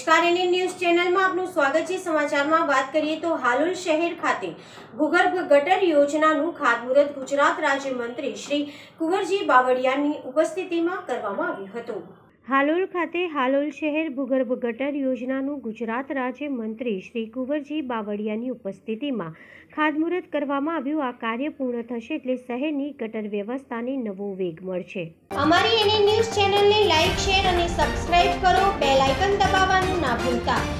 નમસ્કાર એની ન્યૂઝ ચેનલમાં આપનું સ્વાગત છે. સમાચારમાં વાત કરીએ તો હાલોલ શહેર ખાતે ભૂગર્ભ ગટર યોજનાનું ખાતમુહૂર્ત ગુજરાત રાજ્યમંત્રી શ્રી કુંવરજી બાવળિયાની ઉપસ્થિતિમાં કરવામાં આવ્યું હતું. હાલોલ ખાતે હાલોલ શહેર ભૂગર્ભ ગટર યોજનાનું ગુજરાત રાજ્ય મંત્રી શ્રી કુંવરજી બાવળિયાની ઉપસ્થિતિમાં ખાતમુહૂર્ત કરવામાં આવ્યું. આ કાર્ય પૂર્ણ થશે એટલે શહેરની ગટર વ્યવસ્થાને નવો વેગ મળશે. અમારી એની ન્યૂઝ ચેનલને લાઈક શેર અને સબસ્ક્રાઇબ કરો. 大